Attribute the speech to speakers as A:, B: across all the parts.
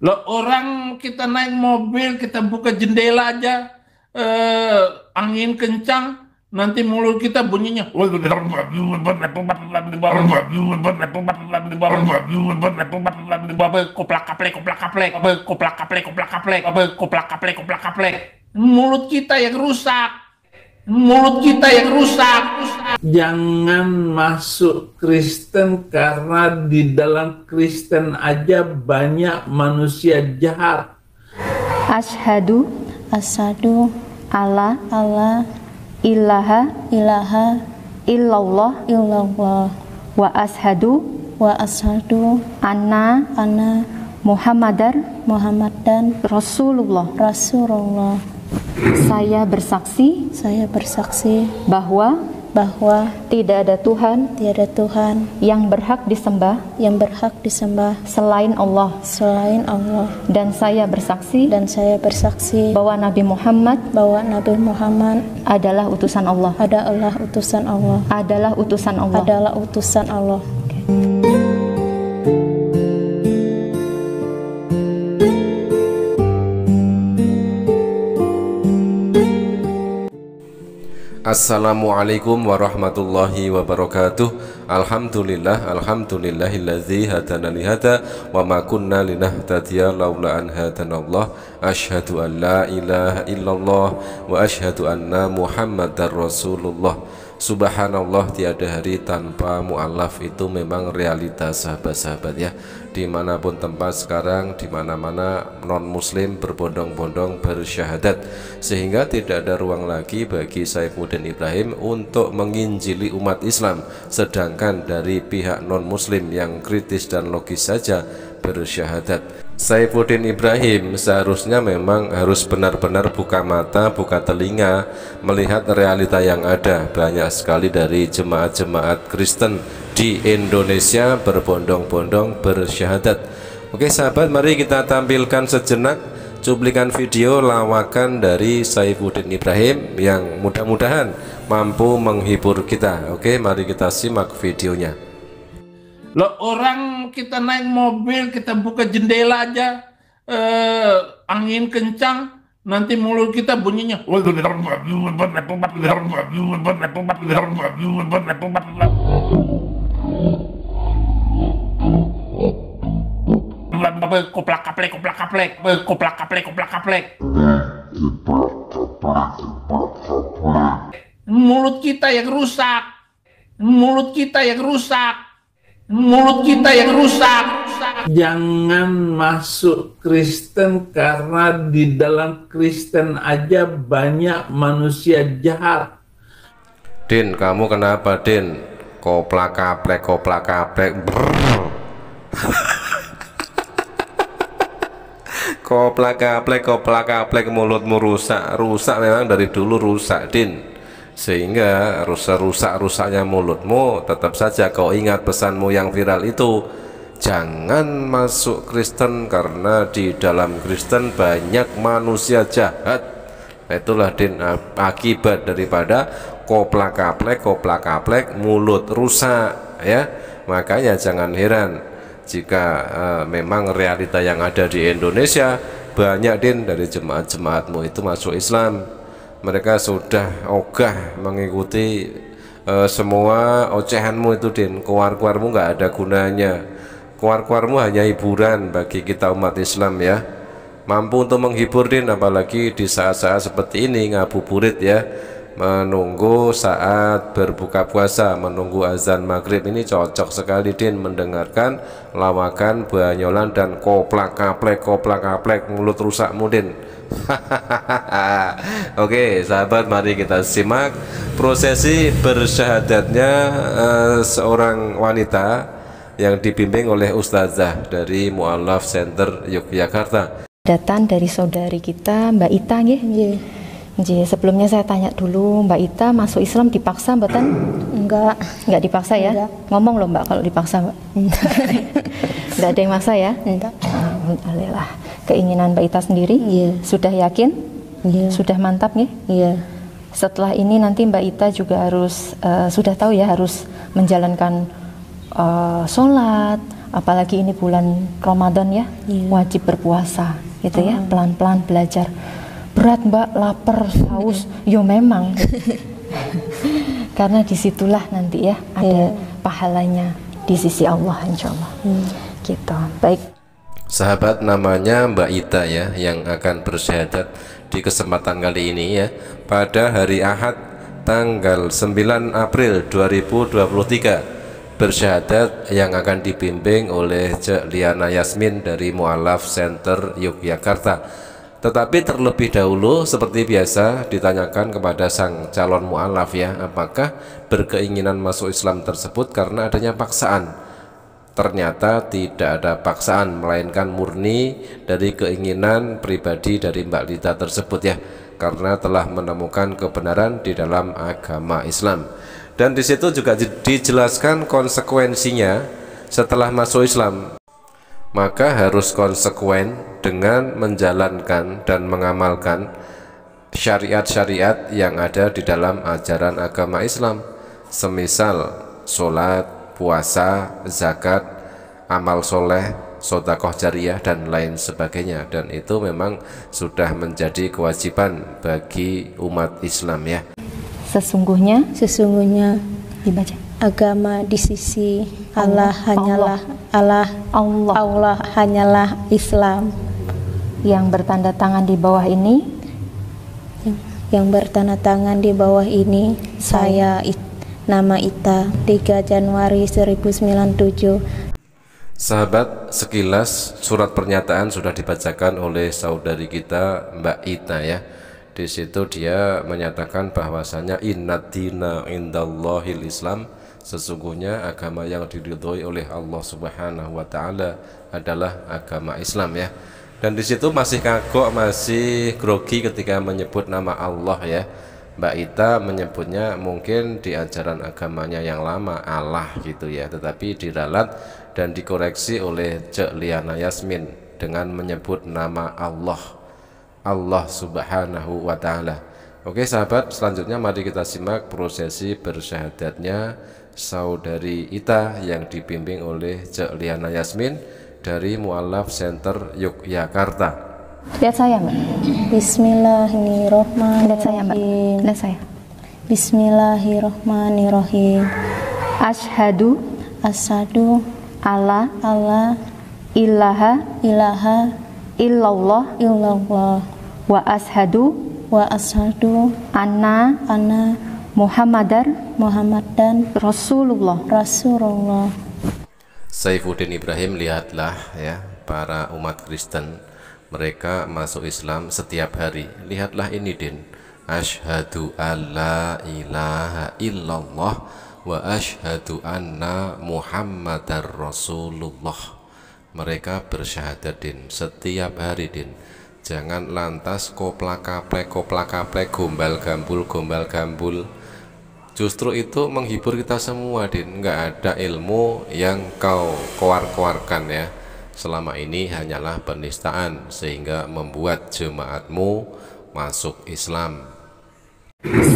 A: Lo orang kita naik mobil, kita buka jendela aja, eh, angin kencang, nanti mulut kita bunyinya mulut kita yang rusak mulut kita yang rusak jangan masuk Kristen karena di dalam Kristen aja banyak manusia jahat
B: Ashadu
C: Asadu
B: ala
C: Allah
B: ilaha
C: ilaha
B: illallah
C: illallah
B: wa ashadu
C: wa ashadu
B: anna
C: anna
B: Muhammadar
C: Muhammadan
B: Rasulullah.
C: Rasulullah.
B: Saya bersaksi
C: Saya bersaksi
B: bahwa
C: bahwa
B: tidak ada Tuhan
C: tiada Tuhan
B: yang berhak disembah
C: yang berhak disembah
B: selain Allah
C: selain Allah
B: dan saya bersaksi
C: dan saya bersaksi
B: bahwa Nabi Muhammad
C: bahwa Nabi Muhammad
B: adalah utusan Allah.
C: adalah utusan Allah
B: Adalah utusan Allah.
C: adalah utusan Allah.
D: Assalamualaikum warahmatullahi wabarakatuh. Alhamdulillah Alhamdulillahilladzi hadana lihada Wa ma kunna linahtadiya laula an hadanallah Ashhadu an la ilaha illallah Wa ashhadu anna muhammadar rasulullah. Subhanallah tiada hari tanpa mu'alaf itu memang realitas sahabat-sahabat ya di mana pun tempat sekarang di mana-mana non muslim berbondong-bondong bersyahadat. Sehingga tidak ada ruang lagi bagi Saifuddin Ibrahim untuk menginjili umat Islam. Sedangkan dari pihak non muslim yang kritis dan logis saja bersyahadat Saifuddin Ibrahim seharusnya memang harus benar-benar buka mata, buka telinga melihat realita yang ada. Banyak sekali dari jemaat-jemaat Kristen di Indonesia berbondong-bondong bersyahadat. Oke sahabat mari kita tampilkan sejenak cuplikan video lawakan dari Saifuddin Ibrahim yang mudah-mudahan mampu menghibur kita. Oke mari kita simak videonya
A: Lo orang kita naik mobil, kita buka jendela aja, eh, angin kencang, nanti mulut kita bunyinya. Mulut kita yang rusak, mulut kita yang rusak mulut kita yang rusak. Jangan masuk Kristen karena di dalam Kristen aja banyak manusia jahat.
D: Din kamu kenapa Din koplak kaplek koplak kaplek Brrr. koplak kaplek koplak kaplek mulutmu rusak rusak memang dari dulu rusak Din sehingga rusak-rusak-rusaknya mulutmu tetap saja kau ingat pesanmu yang viral itu. Jangan masuk Kristen karena di dalam Kristen banyak manusia jahat. Itulah din akibat daripada koplak kaplek koplak kaplek mulut rusak ya. Makanya jangan heran jika uh, memang realita yang ada di Indonesia banyak din dari jemaat-jemaatmu itu masuk Islam mereka sudah ogah mengikuti uh, semua ocehanmu itu din. Keluar-keluarmu nggak ada gunanya. Keluar-keluarmu hanya hiburan bagi kita umat Islam ya. Mampu untuk menghibur din apalagi di saat-saat seperti ini ngabuburit ya menunggu saat berbuka puasa menunggu azan maghrib. Ini cocok sekali din mendengarkan lawakan banyolan dan koplak kaplek koplak kaplek mulut rusak mudin Oke sahabat mari kita simak prosesi bersyahadatnya uh, seorang wanita yang dibimbing oleh ustazah dari Mu'alaf Center Yogyakarta.
B: Datang dari saudari kita Mbak Ita nggih.
C: Nggih,
B: sebelumnya saya tanya dulu Mbak Ita masuk Islam dipaksa mboten?
C: Enggak.
B: Enggak dipaksa ya?
C: Enggak.
B: Ngomong loh Mbak kalau dipaksa Mbak. Enggak ada yang maksa ya?
C: Enggak.
B: Alhamdulillah. Keinginan Mbak Ita sendiri?
C: Iya.
B: Sudah yakin?
C: Iya.
B: Sudah mantap nih?
C: Iya.
B: Setelah ini nanti Mbak Ita juga harus eh, sudah tahu ya harus menjalankan eh, sholat, apalagi ini bulan Ramadan ya,
C: Iya.
B: wajib berpuasa gitu ya, pelan-pelan belajar. Berat mbak, lapar, haus, yo memang. Karena di situlah nanti ya ada
C: Iya.
B: pahalanya di sisi Allah insya Allah. Gitu. Baik.
D: Sahabat namanya Mbak Ita ya yang akan bersyahadat di kesempatan kali ini ya pada hari Ahad tanggal 9 April 2023 bersyahadat yang akan dibimbing oleh Cek Liana Yasmin dari Mualaf Center Yogyakarta. Tetapi terlebih dahulu seperti biasa ditanyakan kepada sang calon mualaf ya apakah berkeinginan masuk Islam tersebut karena adanya paksaan? Ternyata tidak ada paksaan melainkan murni dari keinginan pribadi dari Mbak Lita tersebut ya karena telah menemukan kebenaran di dalam agama Islam. Dan di situ juga di- dijelaskan konsekuensinya setelah masuk Islam maka harus konsekuen dengan menjalankan dan mengamalkan syariat-syariat yang ada di dalam ajaran agama Islam. Semisal sholat, puasa, zakat, amal soleh, sodakoh jariah dan lain sebagainya. Dan itu memang sudah menjadi kewajiban bagi umat Islam ya.
B: Sesungguhnya
C: Sesungguhnya.
B: Dibaca
C: agama di sisi Allah,
B: Allah.
C: hanyalah Allah.
B: Allah.
C: Allah hanyalah Islam.
B: Yang bertanda tangan di bawah ini?
C: Yang bertanda tangan di bawah ini saya It- nama Ita 3 Januari 1097
D: Sahabat, sekilas surat pernyataan sudah dibacakan oleh saudari kita Mbak Ita ya. Di situ dia menyatakan bahwasanya innadina indallahil Islam sesungguhnya agama yang diridhoi oleh Allah Subhanahu wa taala adalah agama Islam ya. Dan di situ masih kagok, masih grogi ketika menyebut nama Allah ya. Mbak Ita menyebutnya mungkin di ajaran agamanya yang lama Allah gitu ya tetapi diralat dan dikoreksi oleh Cek Liana Yasmin dengan menyebut nama Allah Allah subhanahu wa ta'ala Oke sahabat selanjutnya mari kita simak prosesi bersyahadatnya saudari Ita yang dibimbing oleh Cek Liana Yasmin dari Mualaf Center Yogyakarta.
B: Lihat saya mbak. Lihat saya mbak.
C: Bismillahirrahmanirrahim
B: lihat saya.
C: Bismillahirrahmanirrahim
B: Ashadu
C: Asadu
B: ala
C: Allah
B: ilaha
C: ilaha
B: illallah
C: illallah.
B: wa ashadu
C: wa ashadu
B: anna
C: anna
B: Muhammadar.
C: Muhammadan
B: Rasulullah.
C: Rasulullah.
D: Saifuddin Ibrahim lihatlah ya para umat Kristen. Mereka masuk Islam setiap hari. Lihatlah ini din. Ashhadu alla ilaha illallah wa ashhadu anna Muhammadar Rasulullah. Mereka bersyahadat din setiap hari din jangan lantas koplak kaplek koplak kaplek gombal gambul gombal gambul Justru itu menghibur kita semua, Din. Nggak ada ilmu yang kau keluar-keluarkan ya. Selama ini hanyalah penistaan sehingga membuat jemaatmu masuk Islam.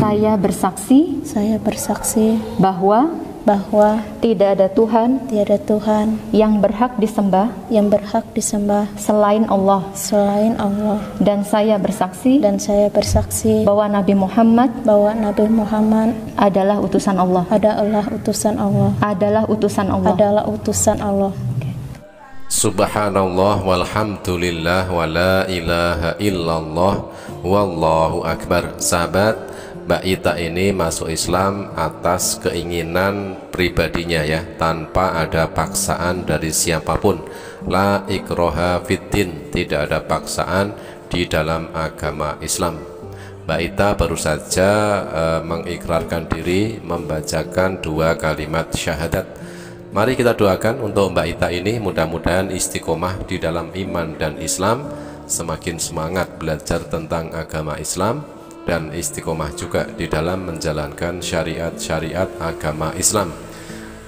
B: saya bersaksi
C: saya bersaksi
B: bahwa
C: bahwa
B: tidak ada Tuhan
C: tiada Tuhan
B: yang berhak disembah
C: yang berhak disembah
B: selain Allah.
C: selain Allah.
B: Dan saya bersaksi
C: dan saya bersaksi
B: bahwa Nabi Muhammad
C: bahwa Nabi Muhammad
B: adalah utusan Allah.
C: adalah utusan Allah.
B: Adalah utusan Allah.
C: Adalah utusan Allah.
D: Subhanallah walhamdulillah wa la ilaha illallah. Wallahu akbar. Sahabat, Mbak Ita ini masuk Islam atas keinginan pribadinya ya, tanpa ada paksaan dari siapa pun. La ikroha fitin, tidak ada paksaan di dalam agama Islam. Mbak Ita baru saja eh, mengikrarkan diri membacakan dua kalimat syahadat. Mari kita doakan untuk Mbak Ita ini mudah-mudahan istiqomah di dalam iman dan Islam, semakin semangat belajar tentang agama Islam dan istiqomah juga di dalam menjalankan syariat-syariat agama Islam.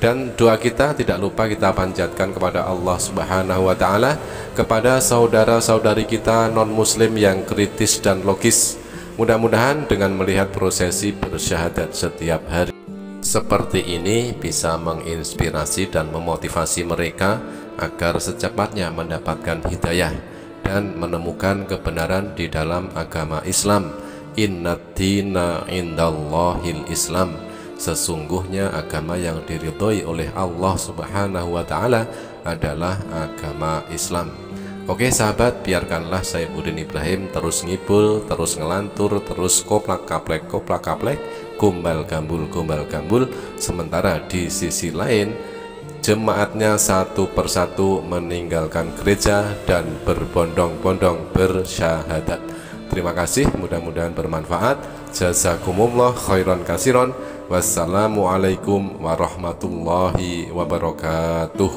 D: Dan doa kita tidak lupa kita panjatkan kepada Allah Subhanahu wa taala kepada saudara-saudari kita non-muslim yang kritis dan logis. Mudah-mudahan dengan melihat prosesi bersyahadat setiap hari Seperti ini bisa menginspirasi dan memotivasi mereka agar secepatnya mendapatkan hidayah dan menemukan kebenaran di dalam agama Islam. Inna dina indallahil Islam. Sesungguhnya agama yang diridhoi oleh Allah Subhanahu wa taala adalah agama Islam. Oke sahabat, biarkanlah saya Budin Ibrahim terus ngibul, terus ngelantur, terus koplak kaplek koplak kaplek, kumbal gambul kumbal gambul. Sementara di sisi lain, jemaatnya satu persatu meninggalkan gereja dan berbondong-bondong bersyahadat. Terima kasih, mudah-mudahan bermanfaat. Jazakumullah khairan kasiron. Wassalamualaikum warahmatullahi wabarakatuh.